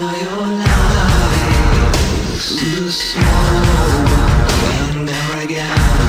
smell your lies Too small and